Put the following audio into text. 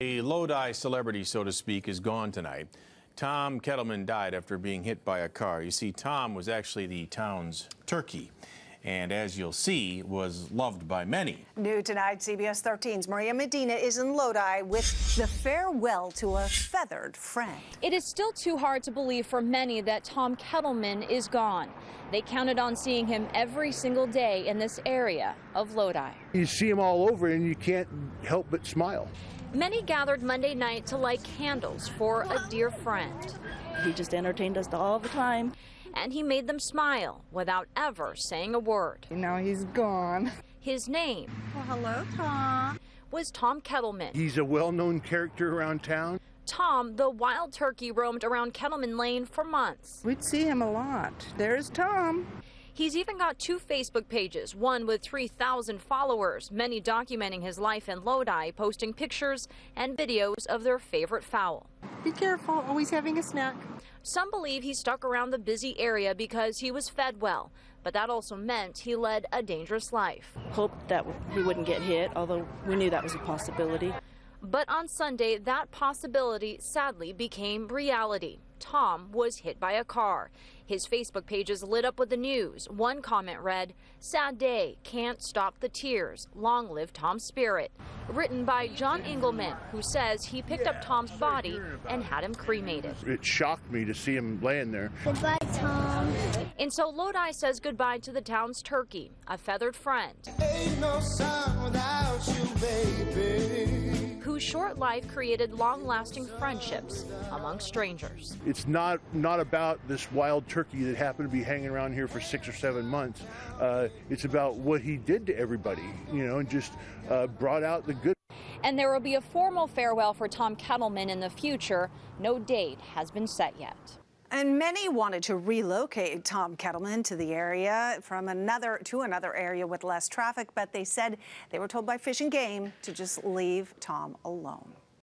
A Lodi celebrity, so to speak, is gone tonight. Tom Kettleman died after being hit by a car. You see, Tom was actually the town's turkey. And as you'll see, was loved by many. New tonight, CBS 13's Maria Medina is in Lodi with the farewell to a feathered friend. It is still too hard to believe for many that Tom Kettleman is gone. They counted on seeing him every single day in this area of Lodi. You see him all over and you can't help but smile. Many gathered Monday night to light candles for a dear friend. He just entertained us all the time. And he made them smile without ever saying a word. Now he's gone. His name Well, hello, Tom. was Tom Kettleman. He's a well-known character around town. Tom, the wild turkey, roamed around Kettleman Lane for months. We'd see him a lot. There's Tom. He's even got two Facebook pages, one with 3,000 followers, many documenting his life in Lodi, posting pictures and videos of their favorite fowl. Be careful, always having a snack. Some believe he stuck around the busy area because he was fed well, but that also meant he led a dangerous life. Hoped that he wouldn't get hit, although we knew that was a possibility. But on Sunday, that possibility sadly became reality. Tom was hit by a car. His Facebook pages lit up with the news. One comment read, Sad day, can't stop the tears. Long live Tom's spirit. Written by John Engelman, who says he picked up Tom's body and had him cremated. It shocked me to see him laying there. Goodbye, Tom. And so Lodi says goodbye to the town's turkey, a feathered friend. No you, whose short life created long-lasting friendships among strangers. It's not not about this wild turkey that happened to be hanging around here for six or seven months. Uh, it's about what he did to everybody, you know, and just uh, brought out the good. And there will be a formal farewell for Tom Kettleman in the future. No date has been set yet. And many wanted to relocate Tom Kettleman to the area from another to another area with less traffic, but they said they were told by Fish and Game to just leave Tom alone.